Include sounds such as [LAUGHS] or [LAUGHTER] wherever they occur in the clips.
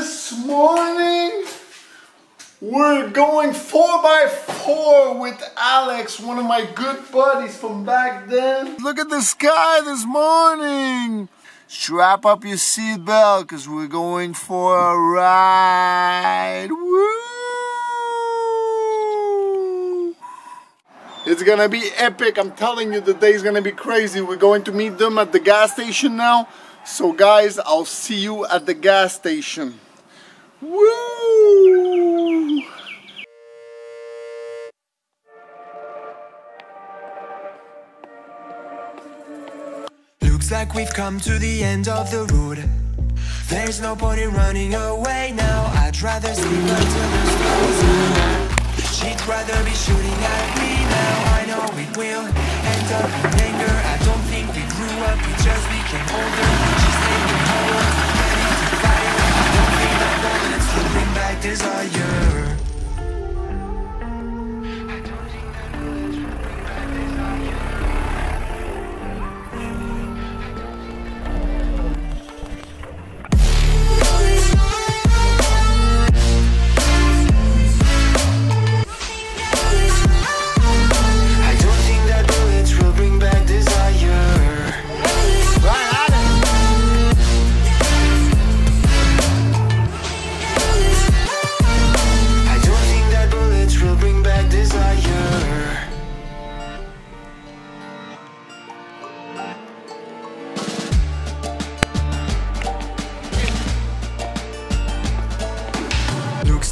This morning, we're going 4 by 4 with Alex, one of my good buddies from back then. Look at the sky this morning. Strap up your seatbelt because we're going for a ride. Woo! It's gonna be epic. I'm telling you, the day's gonna be crazy. We're going to meet them at the gas station now. So guys, I'll see you at the gas station. Woo! Looks like we've come to the end of the road. There's no point in running away now. I'd rather sleep until the stars out. She'd rather be shooting at me now. I know it will end up in anger. I don't think we grew up, we just became older. She's taking her back desire.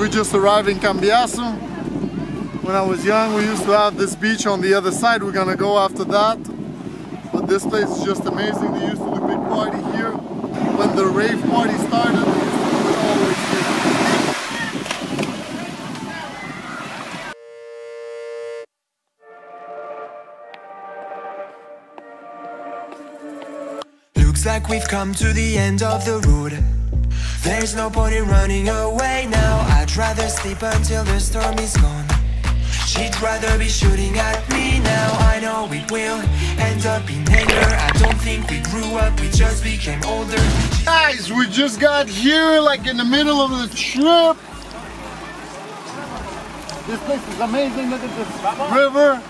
We just arrived in Cambiaso. When I was young, we used to have this beach on the other side. We're gonna go after that. But this place is just amazing. They used to do big party here. When the rave party started, they used to do it always here. Looks like we've come to the end of the road. There's no point in running away now. I'd rather sleep until the storm is gone. She'd rather be shooting at me now. I know it will end up in anger. I don't think we grew up, we just became older. Guys, we just got here like in the middle of the trip. This place is amazing. Look at this river.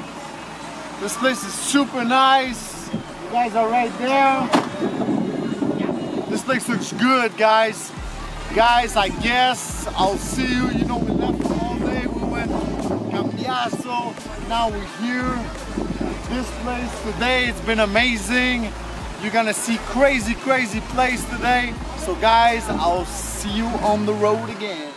This place is super nice. You guys are right there. This place looks good, guys. Guys, I guess I'll see you. You know, we left all day. We went Cambiaso. Now we're here. This place today, it's been amazing. You're gonna see crazy, crazy place today. So guys, I'll see you on the road again.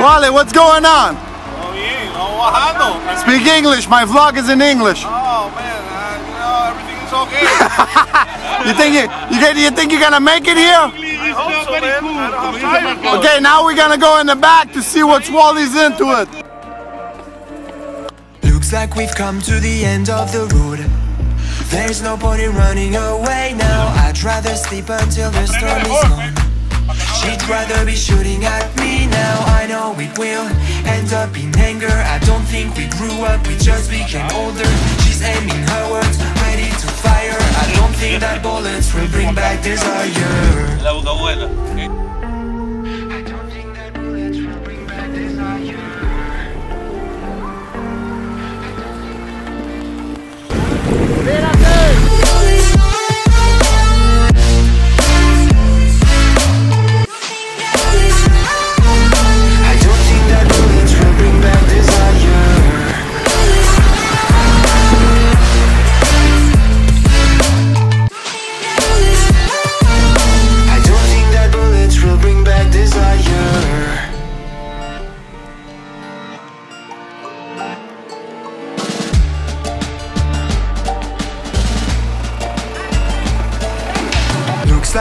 Wale, what's going on? Oh bien, vamos bajando. Speak English. My vlog is in English. Oh man, uh, you know everything is okay. [LAUGHS] You think you you, get, you think you're gonna make it here? I hope so, man. I I don't. Okay, now we're gonna go in the back to see what's Wally's into it. Looks like we've come to the end of the road. There's no point in running away now. I'd rather sleep until the storm is gone. She'd rather be shooting at me now. I know it will end up in anger. I don't think we grew up, we just became older. She's aiming her words, ready to fire. I don't think that bullets will bring back desire.